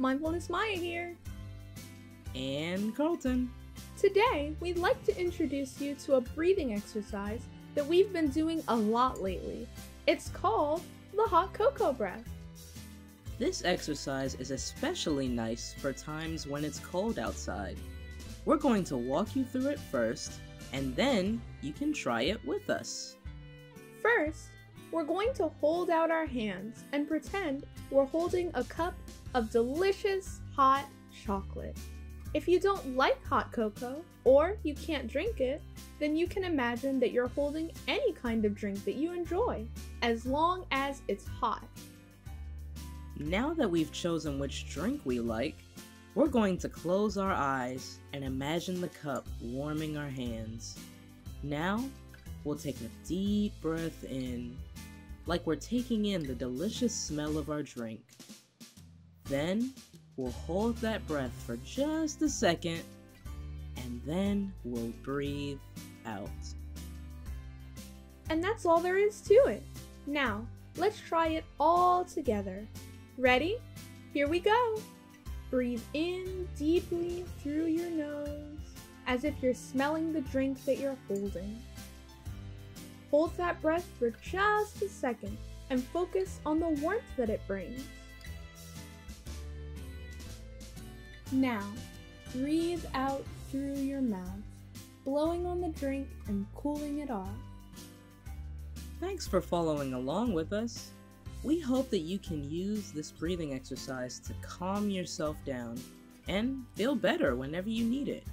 Mindfulness Maya here. And Carleton. Today, we'd like to introduce you to a breathing exercise that we've been doing a lot lately. It's called the hot cocoa breath. This exercise is especially nice for times when it's cold outside. We're going to walk you through it first, and then you can try it with us. First, we're going to hold out our hands and pretend we're holding a cup of delicious hot chocolate. If you don't like hot cocoa, or you can't drink it, then you can imagine that you're holding any kind of drink that you enjoy, as long as it's hot. Now that we've chosen which drink we like, we're going to close our eyes and imagine the cup warming our hands. Now, we'll take a deep breath in, like we're taking in the delicious smell of our drink. Then, we'll hold that breath for just a second, and then we'll breathe out. And that's all there is to it. Now, let's try it all together. Ready? Here we go! Breathe in deeply through your nose, as if you're smelling the drink that you're holding. Hold that breath for just a second and focus on the warmth that it brings. Now, breathe out through your mouth, blowing on the drink and cooling it off. Thanks for following along with us. We hope that you can use this breathing exercise to calm yourself down and feel better whenever you need it.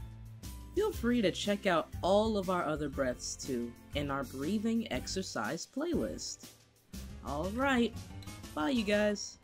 Feel free to check out all of our other breaths too in our breathing exercise playlist. Alright, bye you guys.